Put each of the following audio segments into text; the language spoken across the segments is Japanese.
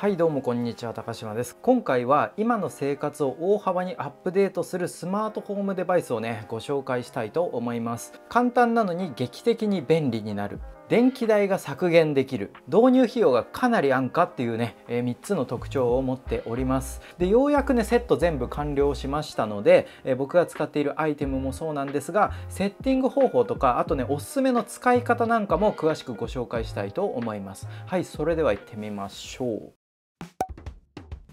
はいどうもこんにちは高島です。今回は今の生活を大幅にアップデートするスマートホームデバイスをねご紹介したいと思います。簡単なのに劇的に便利になる。電気代が削減できる。導入費用がかなり安価っていうね、えー、3つの特徴を持っております。でようやくねセット全部完了しましたので、えー、僕が使っているアイテムもそうなんですがセッティング方法とかあとねおすすめの使い方なんかも詳しくご紹介したいと思います。はいそれでは行ってみましょう。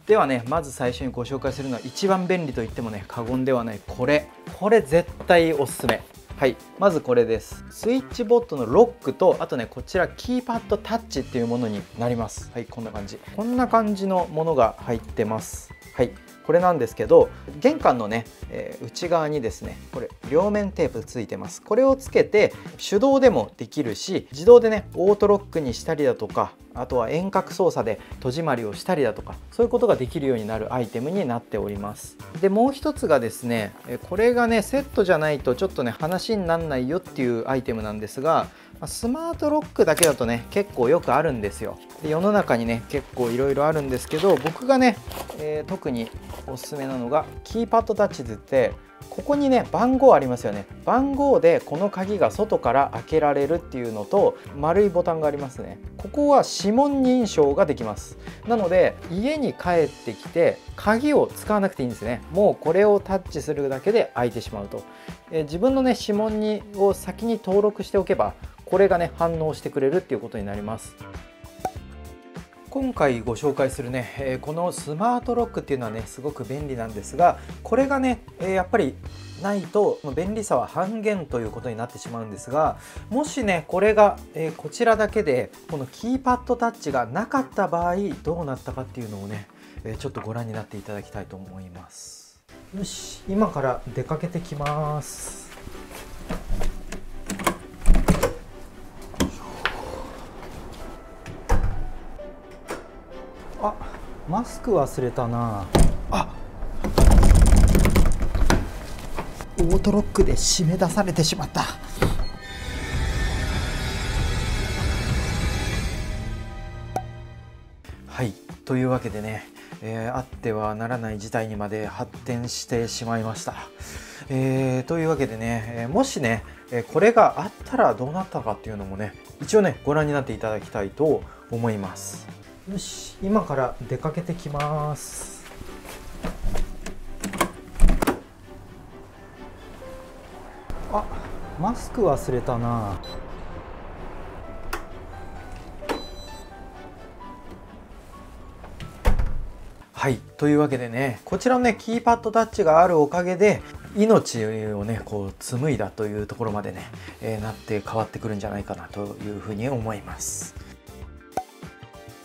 ではねまず最初にご紹介するのは一番便利と言ってもね過言ではない。これ。これ絶対おすすめ。はい。まずこれです。スイッチボットのロックとあとねこちらキーパッドタッチっていうものになります。はいこんな感じ。こんな感じのものが入ってます。はい。これなんですけど玄関のね、えー、内側にですねこれ両面テープついてます。これをつけて手動でもできるし自動でねオートロックにしたりだとかあとは遠隔操作で戸締まりをしたりだとかそういうことができるようになるアイテムになっております。でもう一つがですねこれがねセットじゃないとちょっとね話になんないよっていうアイテムなんですがスマートロックだけだとね結構よくあるんですよ。で世の中にね結構いろいろあるんですけど僕がね、えー、特におすすめなのがキーパッドタッチでってここにね番号ありますよね。番号でこの鍵が外から開けられるっていうのと丸いボタンがありますね。ここは指紋認証ができます。なので家に帰ってきて鍵を使わなくていいんですね。もうこれをタッチするだけで開いてしまうと、え自分のね指紋にを先に登録しておけばこれがね反応してくれるっていうことになります。今回ご紹介するね、えこのスマートロックっていうのはねすごく便利なんですがこれがね、えやっぱりないと便利さは半減ということになってしまうんですがもしねこれが、えこちらだけでこのキーパッドタッチがなかった場合どうなったかっていうのをね、えちょっとご覧になっていただきたいと思います。よし今から出かけてきます。あマスク忘れたなあオートロックで締め出されてしまったはいというわけでね、えー、あってはならない事態にまで発展してしまいました。えー、というわけでね、えもしね、えこれがあったらどうなったかっていうのもね一応ねご覧になっていただきたいと思います。よし今から出かけてきますあマスク忘れたなはいというわけでねこちらのねキーパッドタッチがあるおかげで命をねこう紡いだというところまでね、えー、なって変わってくるんじゃないかなというふうに思います。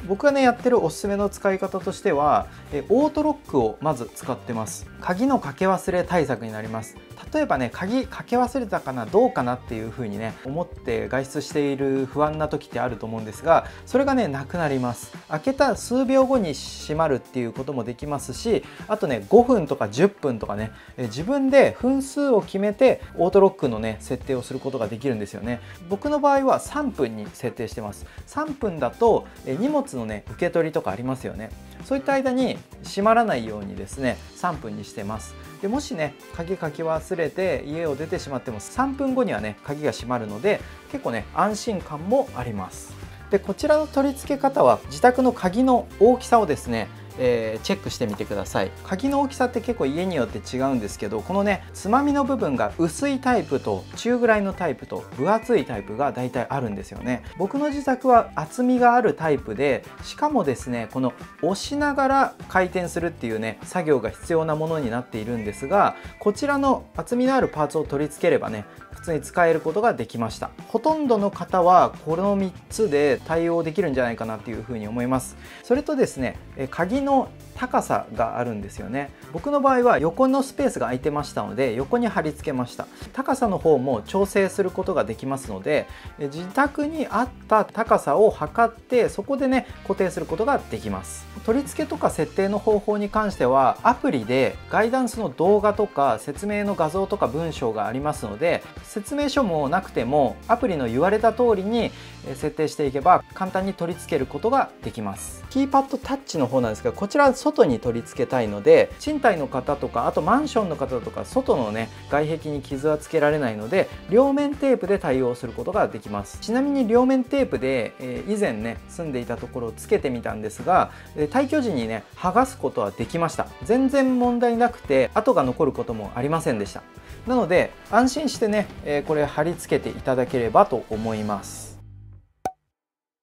僕がねやってるおすすめの使い方としてはオートロックをまず使ってます。鍵のかけ忘れ対策になります。例えばね鍵かけ忘れたかなどうかなっていう風にね思って外出している不安な時ってあると思うんですがそれがねなくなります。開けた数秒後に閉まるっていうこともできますしあとね5分とか10分とかね自分で分数を決めてオートロックのね設定をすることができるんですよね。僕の場合は3分に設定してます。3分だと荷物のね受け取りとかありますよね。そういった間に閉まらないようにですね3分にしてます。でもしね鍵かけ忘れて家を出てしまっても3分後にはね鍵が閉まるので結構ね安心感もあります。でこちらの取り付け方は自宅の鍵の大きさをですねえー、チェックしてみてください。鍵の大きさって結構家によって違うんですけどこのねつまみの部分が薄いタイプと中ぐらいのタイプと分厚いタイプが大体あるんですよね。僕の自宅は厚みがあるタイプでしかもですねこの押しながら回転するっていうね作業が必要なものになっているんですがこちらの厚みのあるパーツを取り付ければね普通に使えることができました。ほとんどの方はこの3つで対応できるんじゃないかなっていうふうに思います。それとですね鍵の高さがあるんですよね。僕の場合は横のスペースが空いてましたので横に貼り付けました。高さの方も調整することができますので自宅に合った高さを測ってそこでね固定することができます。取り付けとか設定の方法に関してはアプリでガイダンスの動画とか説明の画像とか文章がありますので説明書もなくてもアプリの言われた通りに設定していけば簡単に取り付けることができます。キーパッドタッチの方なんですがこちら外に取り付けたいので賃貸の方とかあとマンションの方とか外のね外壁に傷はつけられないので両面テープで対応することができます。ちなみに両面テープで、え以前ね住んでいたところをつけてみたんですが退去時にね剥がすことはできました。全然問題なくて跡が残ることもありませんでした。なので安心してね、えこれ貼り付けていただければと思います。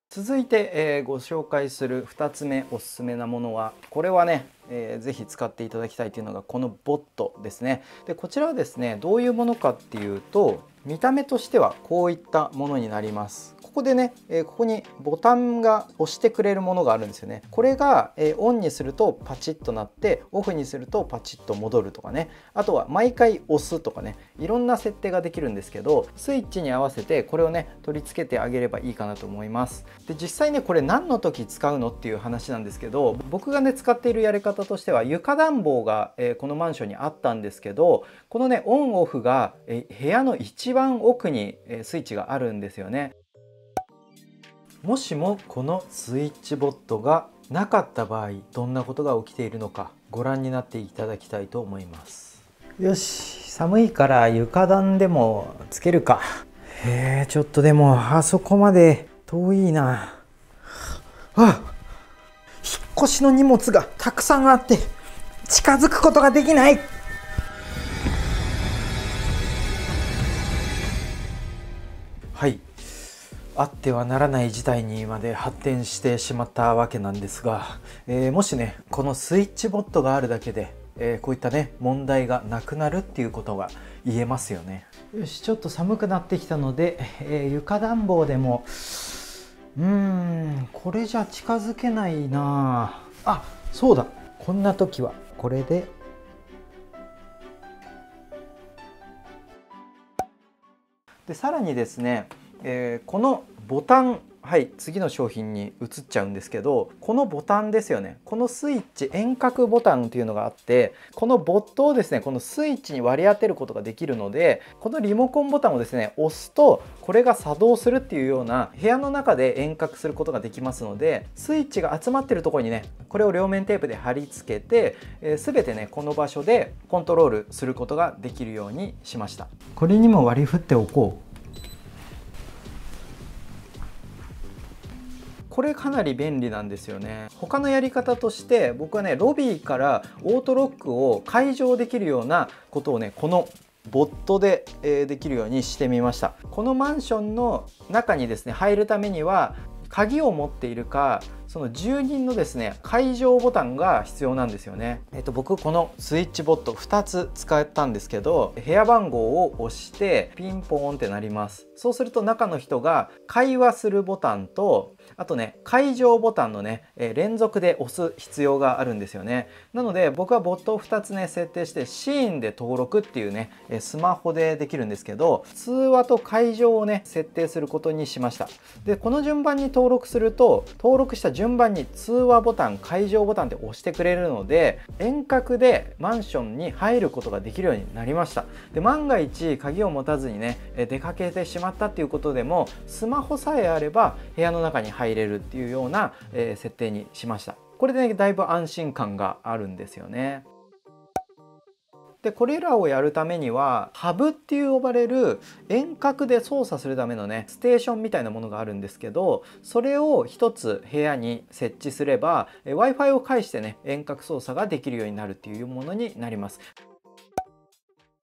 続いて、えご紹介する2つ目おすすめなものはこれはね、えー、ぜひ使っていただきたいというのがこのボットですね。でこちらはですねどういうものかっていうと見た目としてはこういったものになります。ここでね、えここにボタンが押してくれるものがあるんですよね。これが、えオンにするとパチッとなってオフにするとパチッと戻るとかね。あとは毎回押すとかね。いろんな設定ができるんですけどスイッチに合わせてこれをね取り付けてあげればいいかなと思います。で実際ねこれ何の時使うのっていう話なんですけど僕がね使っているやり方としては床暖房が、えこのマンションにあったんですけどこのねオンオフが、え部屋の一番奥に、えスイッチがあるんですよね。もしもこのスイッチボットがなかった場合どんなことが起きているのかご覧になっていただきたいと思います。よし寒いから床暖でもつけるか。へえちょっとでもあそこまで遠いな。あ引っ越しの荷物がたくさんあって近づくことができないはい。あってはならない事態にまで発展してしまったわけなんですが、えー、もしねこのスイッチボットがあるだけで、えー、こういったね問題がなくなるっていうことが言えますよね。よしちょっと寒くなってきたので、えー、床暖房でも。うーんこれじゃ近づけないなあそうだ。こんな時はこれででさらにですねえー、このボタンはい次の商品に移っちゃうんですけどこのボタンですよね。このスイッチ遠隔ボタンっていうのがあってこのボットをですねこのスイッチに割り当てることができるのでこのリモコンボタンをですね押すとこれが作動するっていうような部屋の中で遠隔することができますのでスイッチが集まってるところにねこれを両面テープで貼り付けて、えー、全てねこの場所でコントロールすることができるようにしました。これにも割り振っておこう。これかなり便利なんですよね他のやり方として僕はねロビーからオートロックを解錠できるようなことをねこのボットで、えできるようにしてみましたこのマンションの中にですね入るためには鍵を持っているかその住人のですね解錠ボタンが必要なんですよね。えっと僕このスイッチボット2つ使ったんですけど部屋番号を押してピンポーンってなります。そうすると中の人が会話するボタンとあとね解錠ボタンのね、え連続で押す必要があるんですよね。なので僕はボットを2つね設定してシーンで登録っていうねえスマホでできるんですけど通話と解錠をね設定することにしました。でこの順番に登録すると登録した順番に通話ボタン解錠ボタンって押してくれるので遠隔でマンションに入ることができるようになりました。で万が一鍵を持たずにね出かけてしまったっていうことでもスマホさえあれば部屋の中に入入れるっていうような、え設定にしました。これでねだいぶ安心感があるんですよね。でこれらをやるためにはハブっていう呼ばれる遠隔で操作するためのねステーションみたいなものがあるんですけどそれを一つ部屋に設置すれば w i f i を介してね遠隔操作ができるようになるっていうものになります。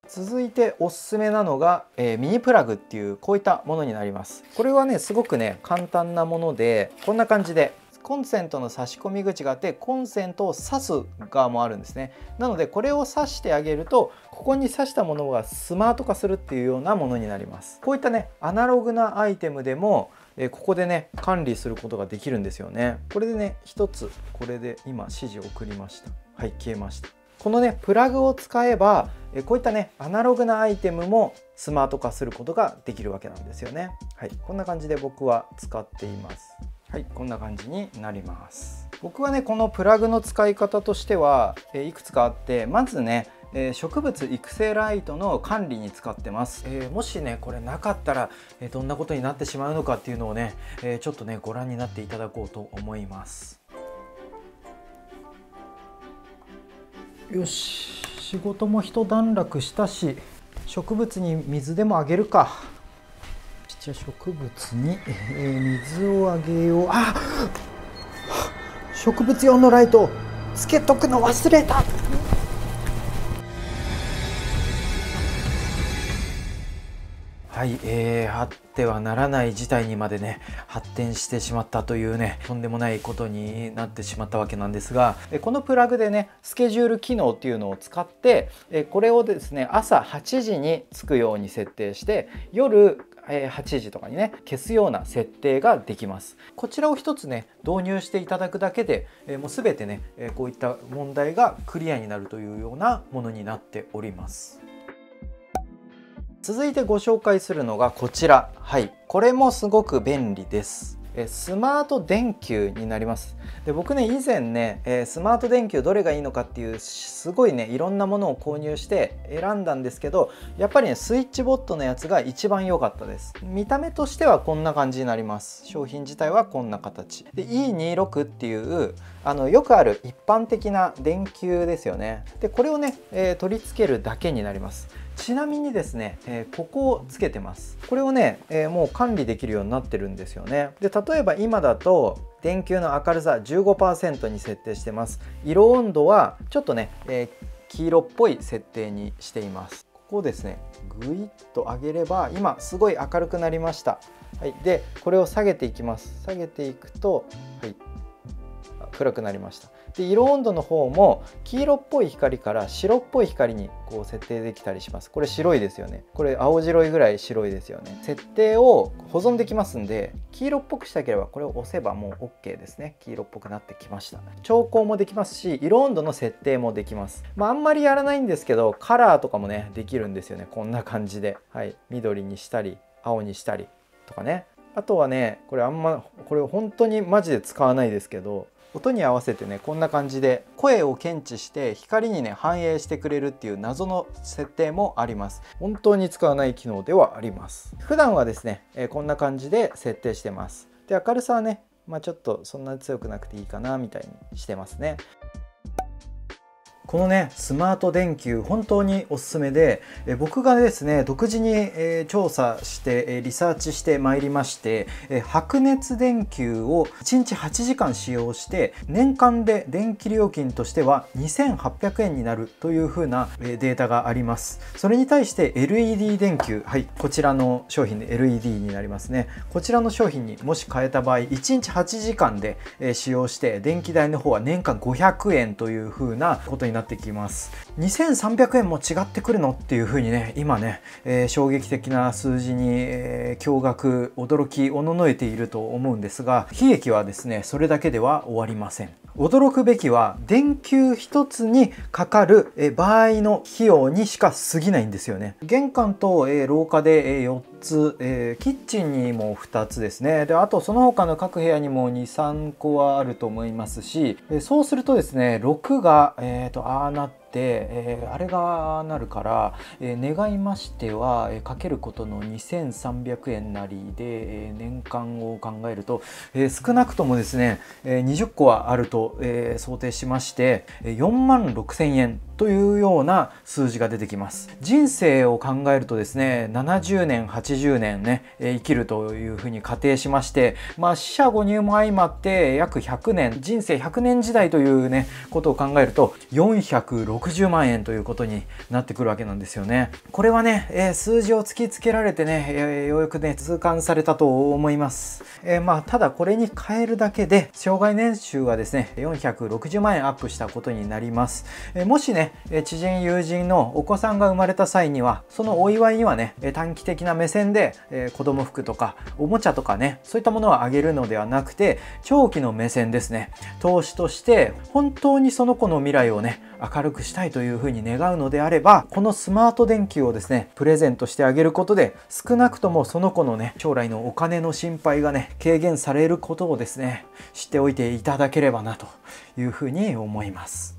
続いておすすめなのが、えー、ミニプラグっていうこういったものになります。これはねすごくね簡単なものでこんな感じでコンセントの差し込み口があってコンセントを挿す側もあるんですね。なのでこれを挿してあげるとここに挿したものがスマート化するっていうようなものになります。こういったねアナログなアイテムでもえここでね管理することができるんですよね。これでね一つこれで今指示を送りました。はい消えました。このねプラグを使えばこういったねアナログなアイテムもスマート化することができるわけなんですよね。はい。こんな感じで僕は使っています。はい。こんな感じになります。僕はねこのプラグの使い方としてはいくつかあってまずねえー、植物育成ライトの管理に使ってます、えー、もしねこれなかったら、えどんなことになってしまうのかっていうのをね、えちょっとねご覧になっていただこうと思いますよし仕事も一段落したし植物に水でもあげるか。じゃあ植物に、えー、水をあげよう。あ植物用のライトつけとくの忘れた。はい、えー、あってはならない事態にまでね発展してしまったというねとんでもないことになってしまったわけなんですがこのプラグでねスケジュール機能っていうのを使ってこれをですね朝8時につくように設定して夜8時とかにね消すような設定ができます。こちらを一つね導入していただくだけでもう全てねこういった問題がクリアになるというようなものになっております。続いてご紹介するのがこちら。はい。これもすごく便利です。スマート電球になります。で僕ね以前ね、えスマート電球どれがいいのかっていうすごいねいろんなものを購入して選んだんですけどやっぱりねスイッチボットのやつが一番良かったです。見た目としてはこんな感じになります。商品自体はこんな形。で E26 っていうあのよくある一般的な電球ですよね。でこれをね、え、取り付けるだけになります。ちなみにですね、えー、ここをつけてます。これをね、えー、もう管理できるようになってるんですよね。で例えば今だと電球の明るさ15%に設定してます。色温度はちょっとね、え、黄色っぽい設定にしています。ここをですねぐいっと上げれば今すごい明るくなりました。はい、でこれを下げていきます。下げていくと、はい、暗くなりました。で色温度の方も黄色っぽい光から白っぽい光にこう設定できたりします。これ白いですよね。これ青白いぐらい白いですよね。設定を保存できますんで黄色っぽくしたければこれを押せばもう OK ですね。黄色っぽくなってきました。調光もできますし色温度の設定もできます。まああんまりやらないんですけどカラーとかもねできるんですよね。こんな感じで。はい。緑にしたり青にしたりとかね。あとはねこれあんまこれ本当にマジで使わないですけど音に合わせてねこんな感じで声を検知して光にね反映してくれるっていう謎の設定もあります。本当に使わない機能ではあります。普段はですね、えこんな感じで設定してます。で明るさはねまあ、ちょっとそんなに強くなくていいかなみたいにしてますね。このねスマート電球本当におすすめでえ僕がですね独自に、えー、調査して、え、リサーチしてまいりまして、え、白熱電球を1日8時間使用して年間で電気料金としては2800円になるというふうな、えデータがあります。それに対して LED 電球はいこちらの商品で LED になりますね。こちらの商品にもし変えた場合1日8時間で、え使用して電気代の方は年間500円というふうなことになってきます。2300円も違ってくるのっていうふうにね今ね、えー、衝撃的な数字に、えー、驚愕驚きおののえていると思うんですが悲劇はですねそれだけでは終わりません。驚くべきは電球一つにかかる場合の費用にしか過ぎないんですよね。玄関と廊下で4つキッチンにも2つですね。であとその他の各部屋にも23個はあると思いますしそうするとですね6が、えーと、ああなってえー、あれがなるから、えー、願いましては、えー、かけることの2300円なりで、え年間を考えると、え少なくともですね、え20個はあると、え想定しまして4万6000円というような数字が出てきます。人生を考えるとですね70年80年ね生きるというふうに仮定しましてまあ死者誤入も相まって約100年人生100年時代というねことを考えると460万円ということになってくるわけなんですよね。これはね、え、数字を突きつけられてね、ようやくね痛感されたと思います、え、まあただこれに変えるだけで障害年収はですね460万円アップしたことになります、えもしね知人友人のお子さんが生まれた際にはそのお祝いにはね短期的な目線で子供服とかおもちゃとかねそういったものをあげるのではなくて長期の目線ですね投資として本当にその子の未来をね明るくしたいというふうに願うのであればこのスマート電球をですねプレゼントしてあげることで少なくともその子のね将来のお金の心配がね軽減されることをですね知っておいていただければなというふうに思います。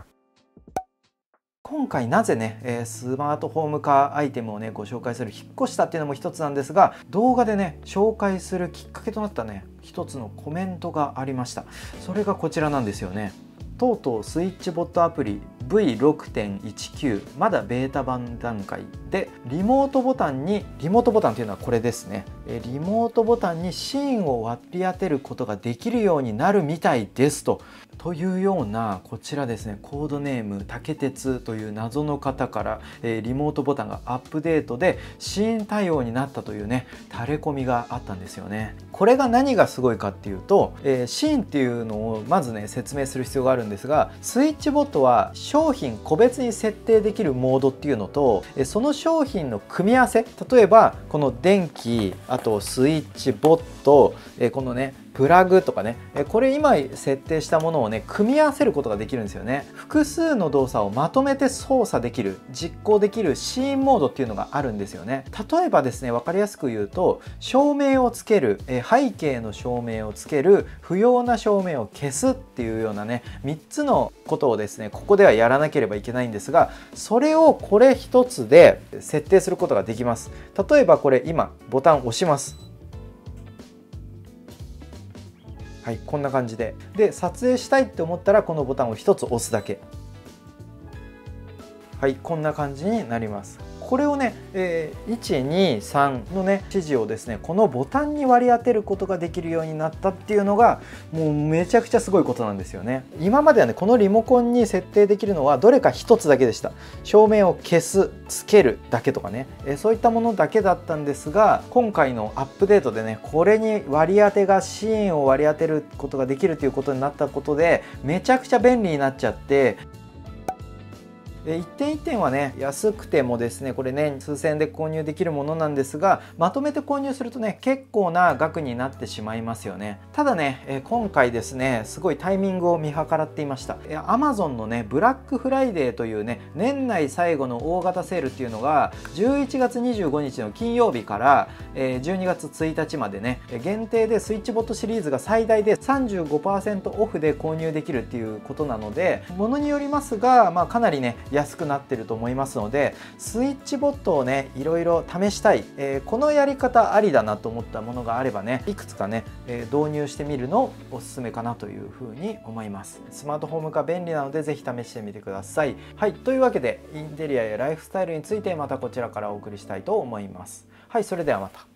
今回なぜね、えスマートフォーム化アイテムをねご紹介する引っ越したっていうのも一つなんですが動画でね紹介するきっかけとなったね一つのコメントがありました。それがこちらなんですよね。とうとうスイッチボットアプリ V6.19 まだベータ版段階でリモートボタンにリモートボタンというのはこれですね。リモートボタンにシーンを割り当てることができるようになるみたいですと。というようなこちらですねコードネーム竹鉄という謎の方から、えリモートボタンがアップデートでシーン対応になったというね垂れ込みがあったんですよね。これが何がすごいかっていうと、えー、シーンっていうのをまずね説明する必要があるんですがスイッチボットは商品個別に設定できるモードっていうのとえその商品の組み合わせ例えばこの電気あとスイッチボットこのねプラグとかね。これ今設定したものをね組み合わせることができるんですよね。複数の動作をまとめて操作できる実行できるシーンモードっていうのがあるんですよね。例えばですね分かりやすく言うと照明をつける背景の照明をつける不要な照明を消すっていうようなね3つのことをですねここではやらなければいけないんですがそれをこれ1つで設定することができます。例えばこれ今ボタン押します。はいこんな感じで。で撮影したいって思ったらこのボタンを1つ押すだけ。はいこんな感じになります。これをね、えー、123のね指示をですねこのボタンに割り当てることができるようになったっていうのがもうめちゃくちゃすごいことなんですよね。今まではねこのリモコンに設定できるのはどれか1つだけでした。照明を消すつけるだけとかね、えー、そういったものだけだったんですが今回のアップデートでねこれに割り当てがシーンを割り当てることができるということになったことでめちゃくちゃ便利になっちゃって1点1点はね安くてもですねこれね数千円で購入できるものなんですがまとめて購入するとね結構な額になってしまいますよね。ただね今回ですねすごいタイミングを見計らっていました。Amazon のねブラックフライデーというね年内最後の大型セールっていうのが11月25日の金曜日から12月1日までね限定でスイッチボットシリーズが最大で35%オフで購入できるっていうことなのでものによりますが、まあ、かなりね安くなってると思いますのでスイッチボットをねいろいろ試したい、えー、このやり方ありだなと思ったものがあればねいくつかね、えー、導入してみるのおすすめかなというふうに思います。スマートフォーム化便利なのでぜひ試してみてください。はいというわけでインテリアやライフスタイルについてまたこちらからお送りしたいと思います。はいそれではまた。